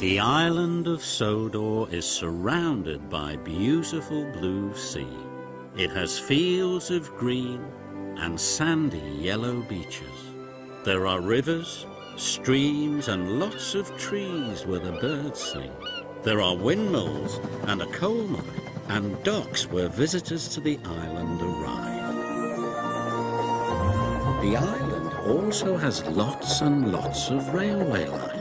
The island of Sodor is surrounded by beautiful blue sea. It has fields of green and sandy yellow beaches. There are rivers, streams and lots of trees where the birds sing. There are windmills and a coal mine and docks where visitors to the island arrive. The island also has lots and lots of railway lines.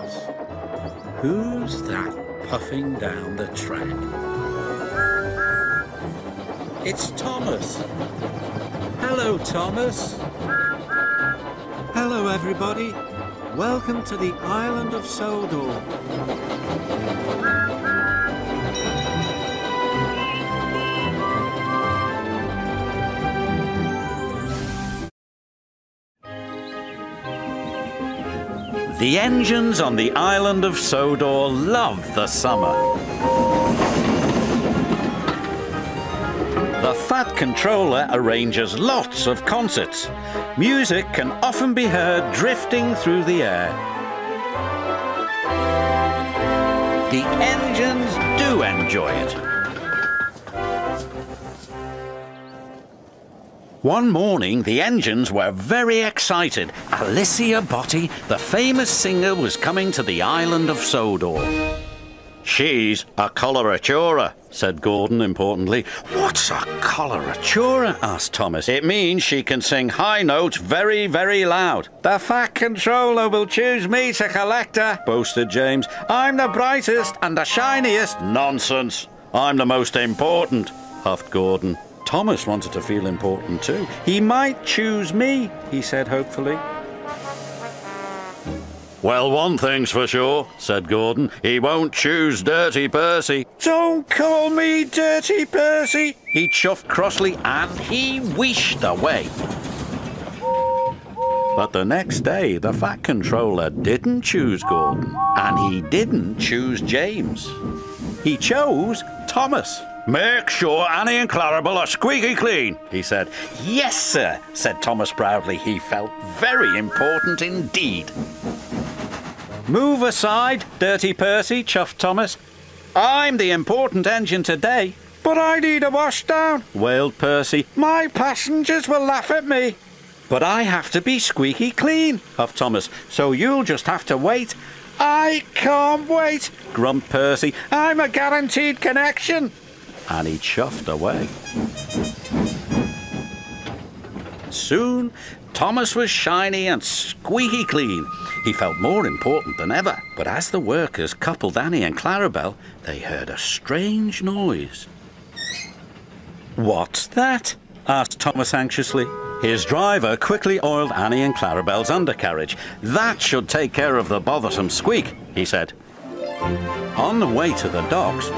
Who's that puffing down the track? It's Thomas. Hello, Thomas. Hello, everybody. Welcome to the island of Sodor. The engines on the island of Sodor love the summer. The Fat Controller arranges lots of concerts. Music can often be heard drifting through the air. The engines do enjoy it. One morning, the engines were very excited. Alicia Botti, the famous singer, was coming to the island of Sodor. She's a coloratura, said Gordon importantly. What's a coloratura? asked Thomas. It means she can sing high notes very, very loud. The Fat Controller will choose me to collect her, boasted James. I'm the brightest and the shiniest. Nonsense. I'm the most important, huffed Gordon. Thomas wanted to feel important too. He might choose me, he said hopefully. Well, one thing's for sure, said Gordon. He won't choose Dirty Percy. Don't call me Dirty Percy, he chuffed crossly, and he wished away. But the next day, the Fat Controller didn't choose Gordon, and he didn't choose James. He chose Thomas. Make sure Annie and Clarabel are squeaky clean, he said. Yes, sir, said Thomas proudly. He felt very important indeed. Move aside, Dirty Percy, chuffed Thomas. I'm the important engine today. But I need a washdown, wailed Percy. My passengers will laugh at me. But I have to be squeaky clean, huffed Thomas, so you'll just have to wait. I can't wait, grumped Percy. I'm a guaranteed connection and he chuffed away. Soon, Thomas was shiny and squeaky clean. He felt more important than ever. But as the workers coupled Annie and Clarabel, they heard a strange noise. What's that? asked Thomas anxiously. His driver quickly oiled Annie and Clarabel's undercarriage. That should take care of the bothersome squeak, he said. On the way to the docks,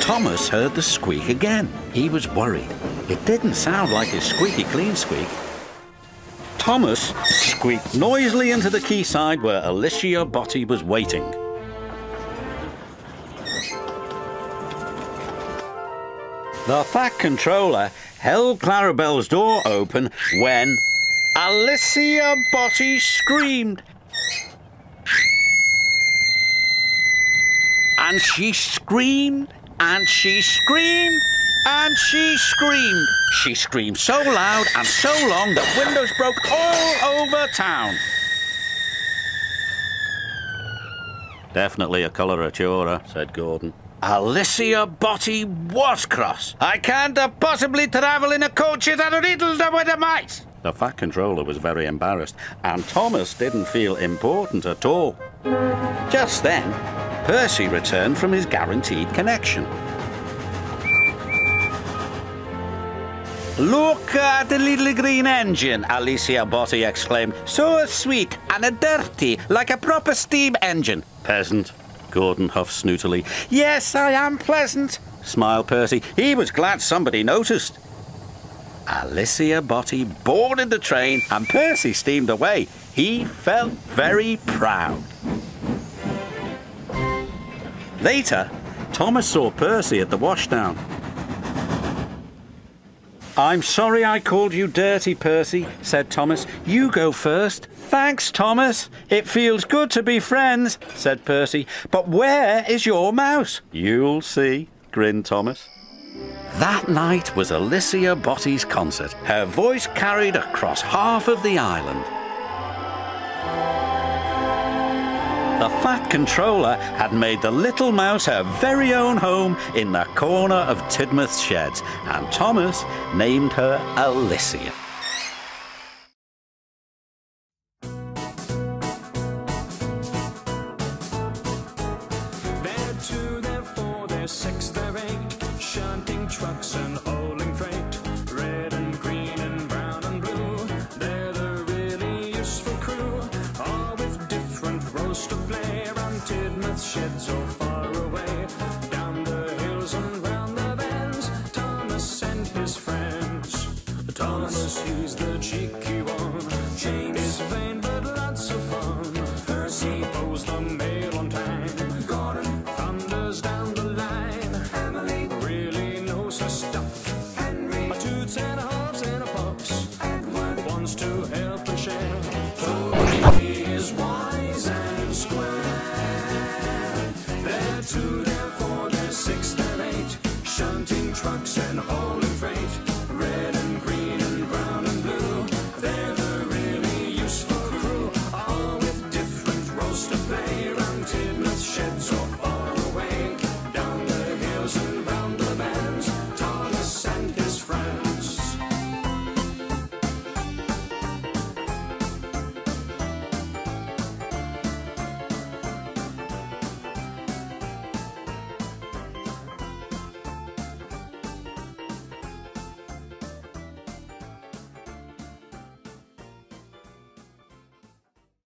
Thomas heard the squeak again. He was worried. It didn't sound like his squeaky clean squeak. Thomas squeaked noisily into the quayside where Alicia Botti was waiting. The Fat Controller held Clarabel's door open when Alicia Botti screamed. And she screamed and she screamed and she screamed. She screamed so loud and so long that windows broke all over town. Definitely a coloratura, said Gordon. Alicia Botti was cross. I can't possibly travel in a coach that riddled with the mice. The Fat Controller was very embarrassed, and Thomas didn't feel important at all. Just then, Percy returned from his guaranteed connection. Look at the little green engine, Alicia Botti exclaimed. So sweet and dirty, like a proper steam engine. Peasant, Gordon huffed snootily. Yes, I am pleasant, smiled Percy. He was glad somebody noticed. Alicia Botti boarded the train and Percy steamed away. He felt very proud. Later, Thomas saw Percy at the washdown. I'm sorry I called you dirty, Percy, said Thomas. You go first. Thanks, Thomas. It feels good to be friends, said Percy. But where is your mouse? You'll see, grinned Thomas. That night was Alicia Botti's concert. Her voice carried across half of the island. Fat Controller had made the little mouse her very own home in the corner of Tidmouth's sheds, and Thomas named her Alicia. They're two, they're four, they're six, they're eight, shunting trucks and hauling They're two,